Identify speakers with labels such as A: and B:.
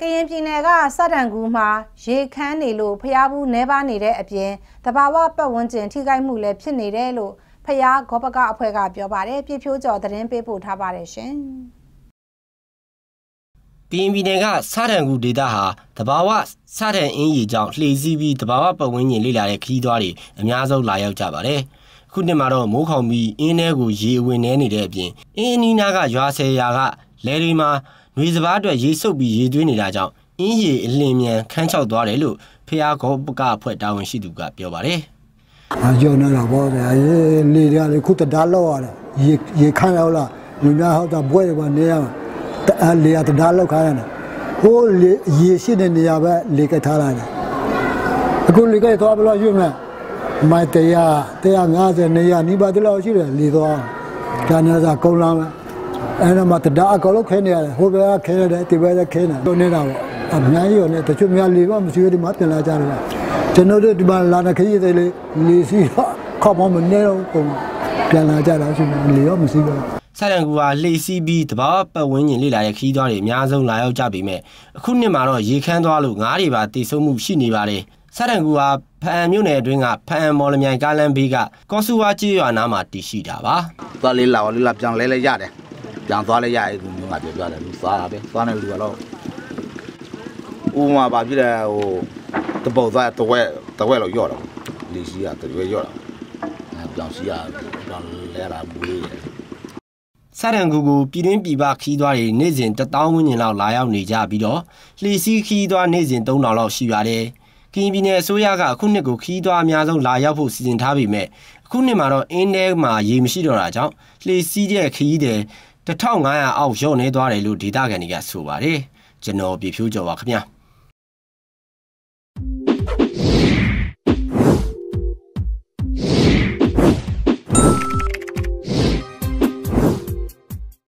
A: ကရင်ပြည်နယ်ကစတန်ကူမှာရေခမ်းနေလို့ဖျားဘူးနှဲပါနေတဲ့အပြင်တဘာဝပတ်ဝန်းကျင်ထိခိုက်မှုလည်းဖြစ်နေတယ်လို့ဖျားဂောပကအဖွဲ့ကပြောပါတယ်ပြဖြိုးကျော်သတင်းပေးပို့ထားပါတယ်ရှင်
B: ကရင်ပြည်နယ်ကစတန်ကူဒေသဟာတဘာဝစတန်အင်းကြီးကြောင့်လှေစီးပြီးတဘာဝပတ်ဝန်းကျင်လေ့လာတဲ့ခီးသွွားတွေအများဆုံးလာရောက်ကြပါတယ်ခုနှစ်မှာတော့မိုးခေါင်ပြီးအင်းထဲကိုရေဝင်နေနေတဲ့အပြင်အင်းအနီးနားကရွာဆယ်ရာကလယ်တွေမှာ နှွေစပားအတွက်ရေစုပ်ပြီးရေသွင်းနေတာကြောင့်အင်းရေအလင်းမြန်ခန်းချောက်သွားတယ်လို့ဖျားကောပကအဖွဲ့တာဝန်ရှိသူကပြောပါတယ်။
C: အကျော်နေတာပေါ့ဗျာ။ရေလေတွေကလေခုတဒါလောက်ရတယ်။ရေရေခန်းရောက်လာလူများဟောက်တာဘွဲတွေကနေရမှာ။အဲလေကတဒါလောက်ခါရတယ်။ဟိုးလေရေရှိတဲ့နေရာပဲလေကထားလာတယ်။အခုလေကသွားဘလို့ရွတ်မယ်။မိုက်တရား150နေရာနီးပါးတလောက်ရှိတယ်လေသွား။ဒါနဲ့သာကုန်းလာမယ်။ အဲ့တော့မှတရားအကောင်လုံးခဲနေရတယ်ဟိုဘက်ကခဲနေတယ်ဒီဘက်ကခဲနေတော့နေတာပေါ့အများကြီးရောနေတချို့များလေတော့မရှိဘူးဒီမှာပြန်လာကြတယ်ကျွန်တော်တို့ဒီမှာလာတဲ့ခရီးတွေလေလေစီခေါက်ပေါင်းမနေတော့ပုံပြန်လာကြတာရှိတယ်လေရောမရှိဘူး
B: ဆရန်ကူဟာလှေစီးပြီးတဘာပတ်ဝန်းကျင်လေ့လာတဲ့ခီးသွားတွေအများဆုံးလာရောက်ကြပေမဲ့အခုနှစ်မှာတော့ရေခမ်းသွားလို့ငားတွေပါတည်ဆုံမှုရှိနေပါတယ်ဆရန်ကူဟာဖအံမြို့နယ်အတွင်းကဖအံမော်လမြိုင်ကားလမ်းဘေးကကောဆူဝါကျေးရွာနားမှာတည်ရှိတာပါ
D: သွားလေးလာလေးလာပြန်လဲလဲရတယ် ပြန်သွားလဲရအဲ့ဒီမျိုးငါပြောပြတယ်လူသွားတာပဲသွားနေလူကတော့ဥမာပါပြတဲ့ဟိုတပုတ်သွားတဝက်တဝက်လောက်ရော့တော့လီစီကတဝက်ရော့တော့ပြောင်းစီကပြောင်းလဲတာမွေးတယ်
B: စရန်ကူကိုပြည်တွင်းပြည်ပခီးသွားတွေနေ့စဉ်1000ဝန်းကျင်လောက်လာရောက်နေကြပြီးတော့လှီစီခီးသွားနေ့စဉ်3000လောက်ရှိပါတယ်။ကရင်ပြည်နယ်အစိုးရကအခုနှစ်ကိုခီးသွားအများဆုံးလာရောက်ဖို့စီစဉ်ထားပေမဲ့အခုနှစ်မှာတော့အင်းထဲမှာရေမရှိတော့တာကြောင့်လှီစီတဲ့ခီးတဲ့ 1500အောက်ရော့နေသွားတယ်လို့ဒေတာကန်တွေကဆိုပါတယ်ကျွန်တော်ပြဖြိုးကြော်ပါခင်ဗျာ။